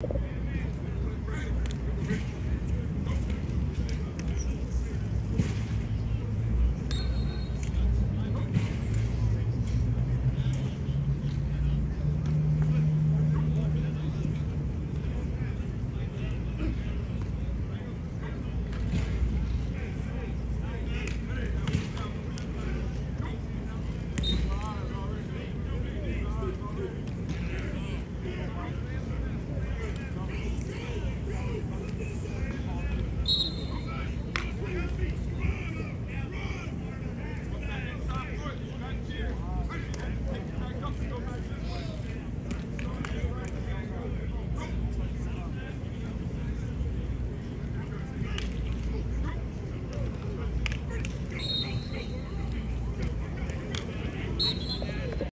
you